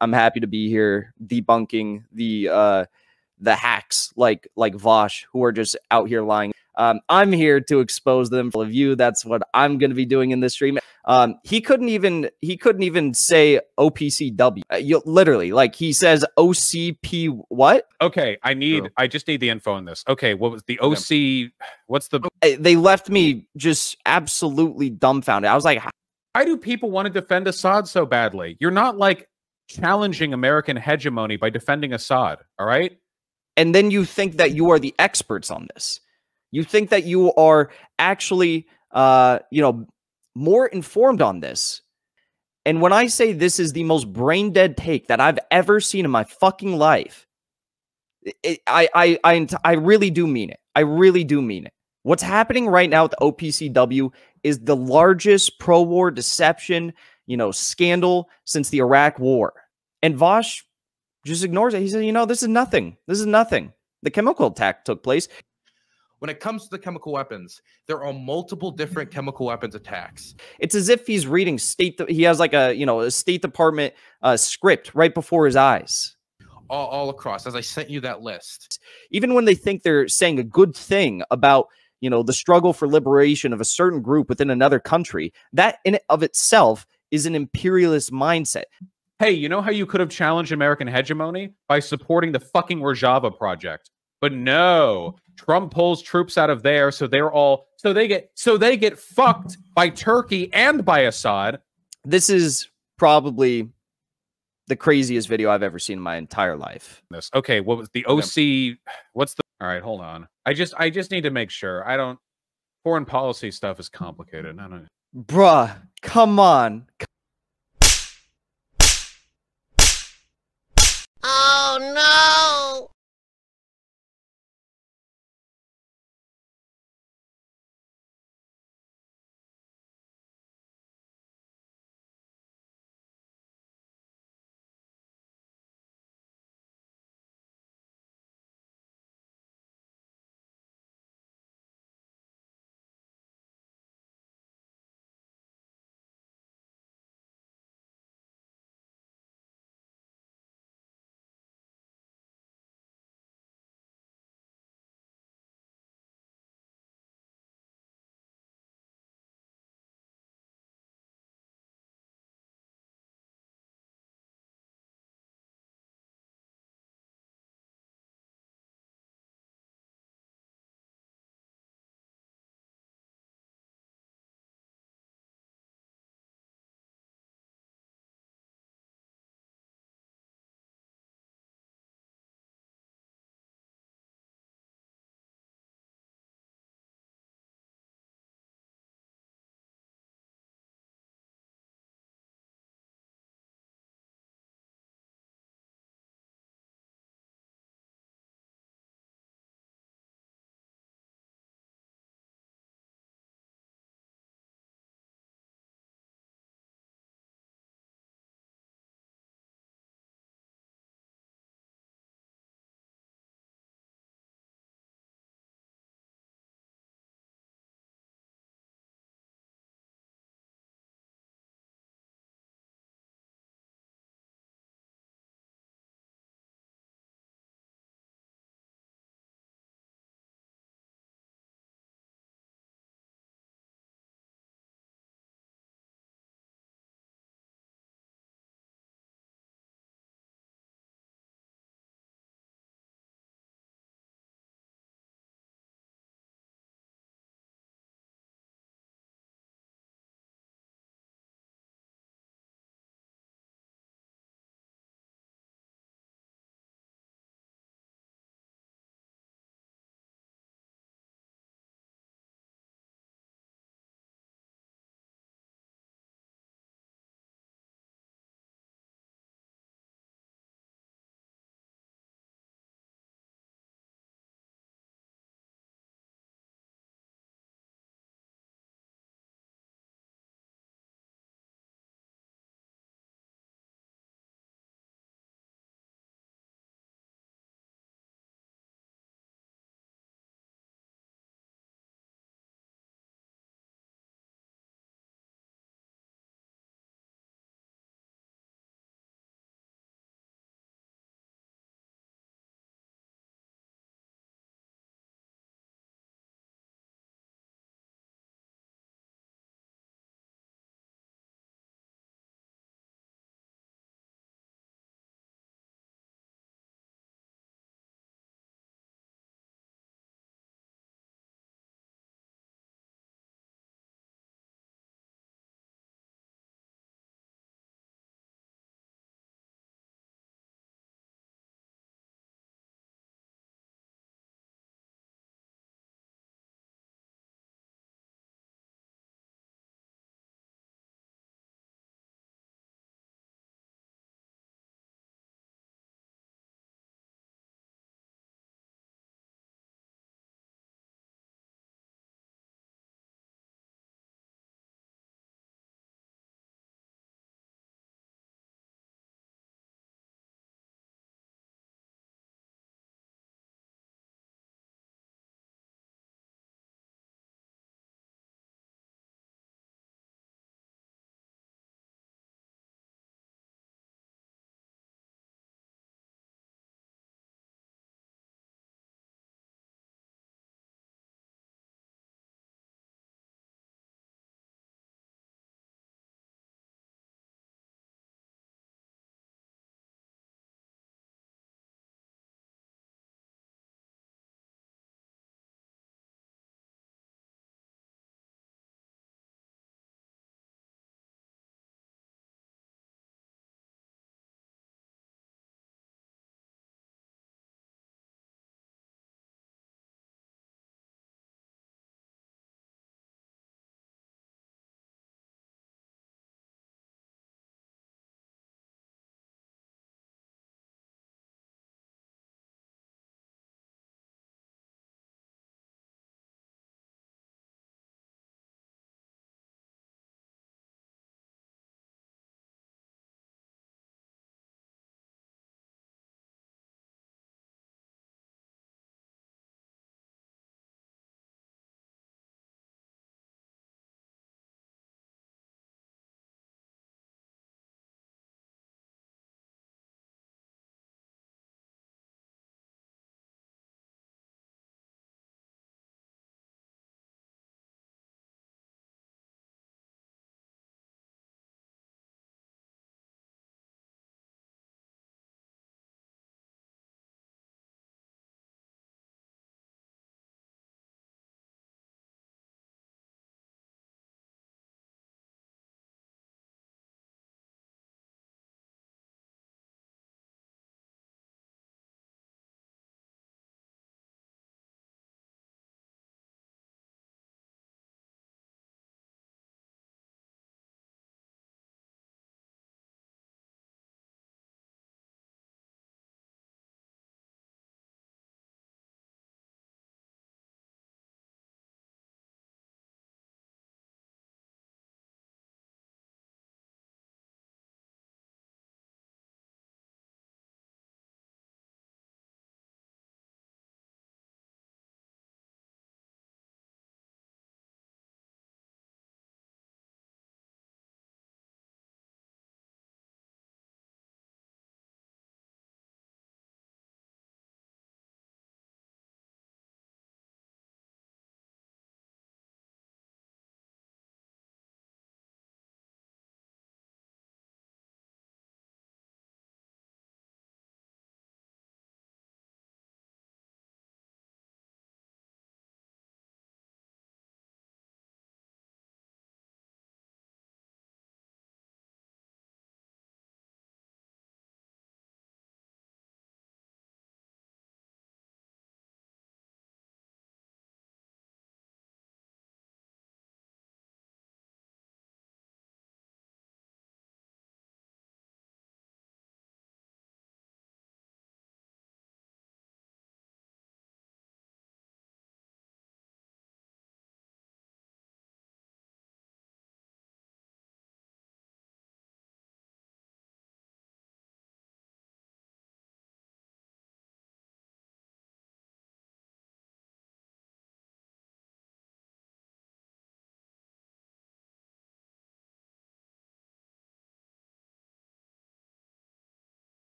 I'm happy to be here debunking the uh the hacks like like Vaush who are just out here lying. Um, I'm here to expose them for you. That's what I'm going to be doing in this stream. Um, he couldn't even he couldn't even say OPCW. Uh, you, literally, like he says OCP. What? Okay, I need. True. I just need the info on this. Okay, what was the OC? What's the? They left me just absolutely dumbfounded. I was like, why do people want to defend Assad so badly? You're not like challenging American hegemony by defending Assad. All right. And then you think that you are the experts on this. You think that you are actually, uh, you know, more informed on this. And when I say this is the most brain dead take that I've ever seen in my fucking life, it, I, I, I, I really do mean it. I really do mean it. What's happening right now with the OPCW is the largest pro-war deception, you know, scandal since the Iraq War. And Vaush just ignores it. He says, you know, this is nothing. This is nothing. The chemical attack took place. When it comes to the chemical weapons, there are multiple different chemical weapons attacks. It's as if he's reading state. He has like a you know a State Department uh, script right before his eyes. All, all across, as I sent you that list. Even when they think they're saying a good thing about you know the struggle for liberation of a certain group within another country, that in of itself is an imperialist mindset hey, you know how you could have challenged American hegemony by supporting the fucking Rojava project? But no, Trump pulls troops out of there, so they're all so they get so they get fucked by Turkey and by Assad. This is probably the craziest video I've ever seen in my entire life. This okay, what was the OC? What's the all right, hold on. I just I just need to make sure. I don't foreign policy stuff is complicated. I don't Bruh, come on. Oh no!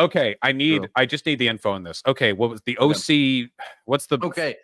Okay, I need. I just need the info on this. Okay, what was the. OC? What's the Okay,